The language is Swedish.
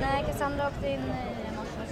Nej, Cassandra åkte in eh, i en åttonde